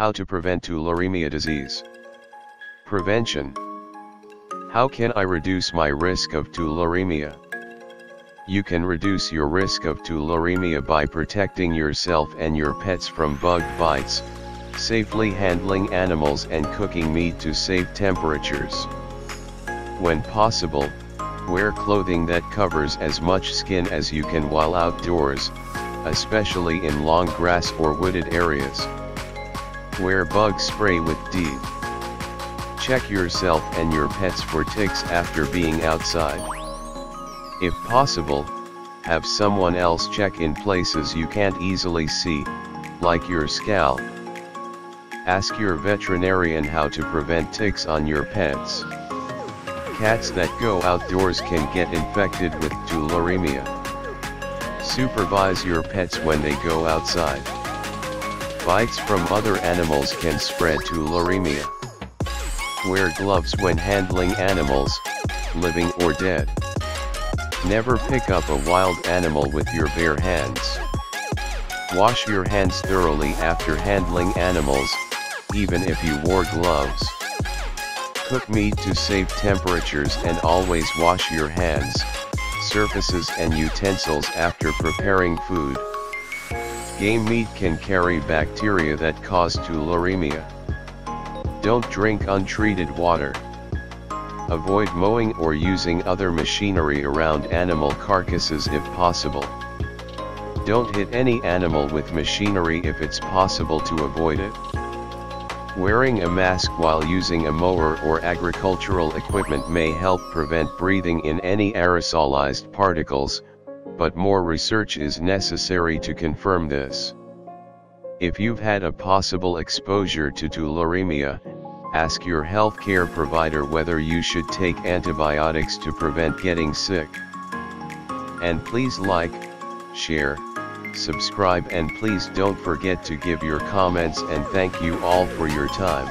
How to prevent tularemia disease. Prevention. How can I reduce my risk of tularemia? You can reduce your risk of tularemia by protecting yourself and your pets from bug bites, safely handling animals and cooking meat to safe temperatures. When possible, wear clothing that covers as much skin as you can while outdoors, especially in long grass or wooded areas. Wear bug spray with DEET. Check yourself and your pets for ticks after being outside. If possible, have someone else check in places you can't easily see, like your scalp. Ask your veterinarian how to prevent ticks on your pets. Cats that go outdoors can get infected with tularemia. Supervise your pets when they go outside. Bites from other animals can spread to tularemia. Wear gloves when handling animals, living or dead. Never pick up a wild animal with your bare hands. Wash your hands thoroughly after handling animals, even if you wore gloves. Cook meat to safe temperatures and always wash your hands, surfaces and utensils after preparing food. Game meat can carry bacteria that cause tularemia. Don't drink untreated water. Avoid mowing or using other machinery around animal carcasses if possible. Don't hit any animal with machinery if it's possible to avoid it. Wearing a mask while using a mower or agricultural equipment may help prevent breathing in any aerosolized particles, but more research is necessary to confirm this. If you've had a possible exposure to tularemia, ask your healthcare provider whether you should take antibiotics to prevent getting sick. And please like, share, subscribe and please don't forget to give your comments and thank you all for your time.